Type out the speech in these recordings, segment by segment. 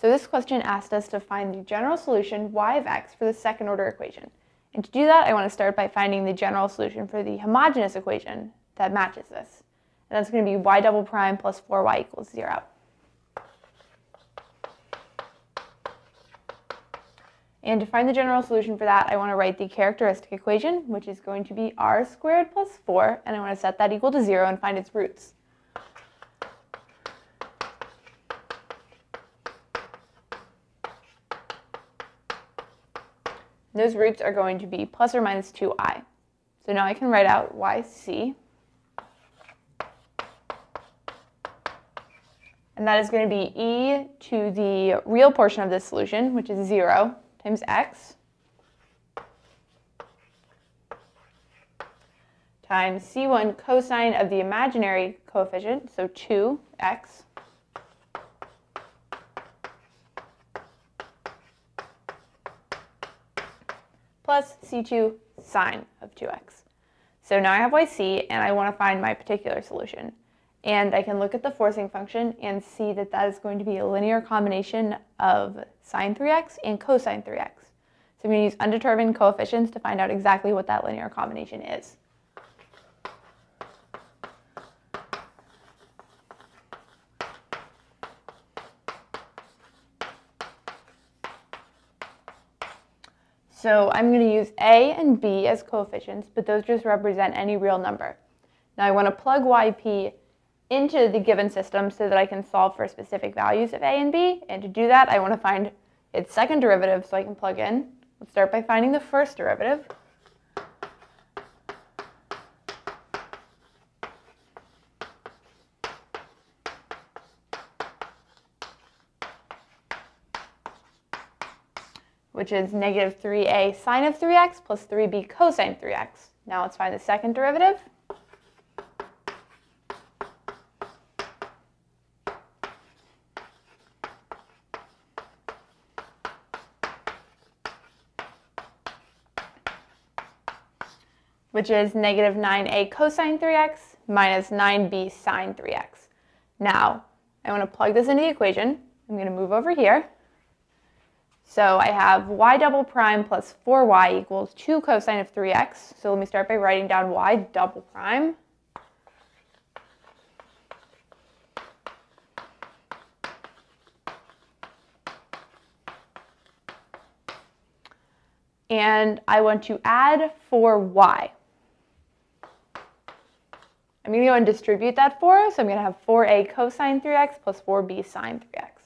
So this question asked us to find the general solution y of x for the second order equation. And to do that, I want to start by finding the general solution for the homogeneous equation that matches this. And that's going to be y double prime plus 4y equals 0. And to find the general solution for that, I want to write the characteristic equation, which is going to be r squared plus 4, and I want to set that equal to 0 and find its roots. Those roots are going to be plus or minus 2i. So now I can write out yc. And that is going to be e to the real portion of this solution, which is 0, times x, times c1 cosine of the imaginary coefficient, so 2x, plus c2 sine of 2x. So now I have yc, and I want to find my particular solution. And I can look at the forcing function and see that that is going to be a linear combination of sine 3x and cosine 3x. So I'm going to use undetermined coefficients to find out exactly what that linear combination is. So I'm going to use a and b as coefficients, but those just represent any real number. Now I want to plug yp into the given system so that I can solve for specific values of a and b. And to do that, I want to find its second derivative so I can plug in. Let's start by finding the first derivative. Which is negative 3a sine of 3x plus 3b cosine 3x. Now let's find the second derivative. which is negative 9a cosine 3x minus 9b sine 3x. Now, I want to plug this into the equation. I'm going to move over here. So I have y double prime plus 4y equals 2 cosine of 3x. So let me start by writing down y double prime. And I want to add 4y. I'm going to go and distribute that 4, so I'm going to have 4a cosine 3x plus 4b sine 3x.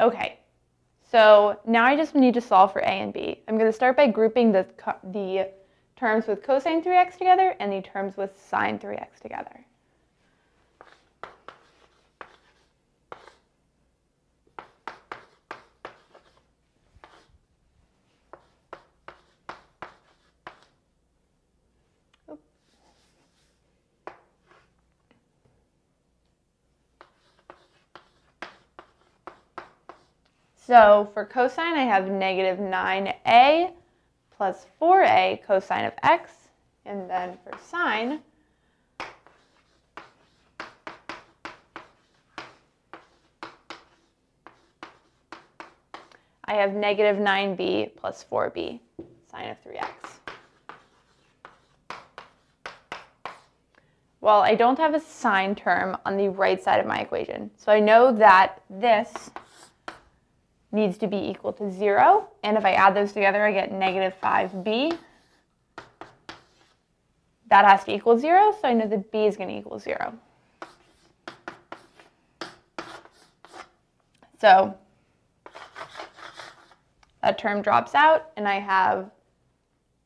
Okay, so now I just need to solve for a and b. I'm going to start by grouping the, the terms with cosine 3x together and the terms with sine 3x together. So for cosine, I have negative 9a plus 4a cosine of x. And then for sine, I have negative 9b plus 4b sine of 3x. Well, I don't have a sine term on the right side of my equation. So I know that this needs to be equal to 0. And if I add those together, I get negative 5b. That has to equal 0, so I know that b is going to equal 0. So that term drops out, and I have,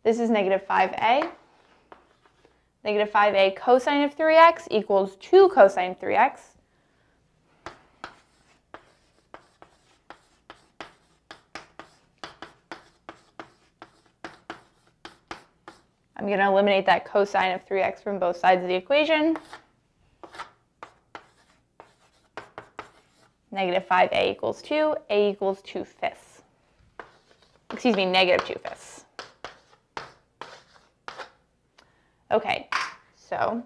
this is negative 5a. Negative 5a cosine of 3x equals 2 cosine 3x. I'm going to eliminate that cosine of 3x from both sides of the equation. Negative 5a equals 2, a equals 2 fifths. Excuse me, negative 2 fifths. Okay, so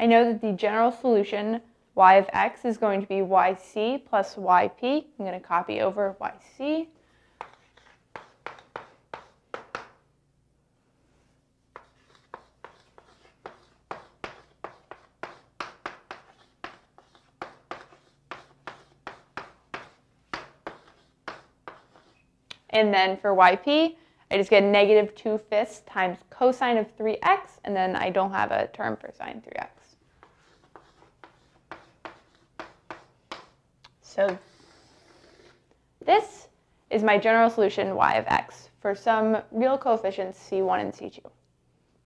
I know that the general solution y of x is going to be yc plus yp. I'm going to copy over yc. And then for yp, I just get negative 2 fifths times cosine of 3x, and then I don't have a term for sine 3x. So this is my general solution y of x for some real coefficients c1 and c2.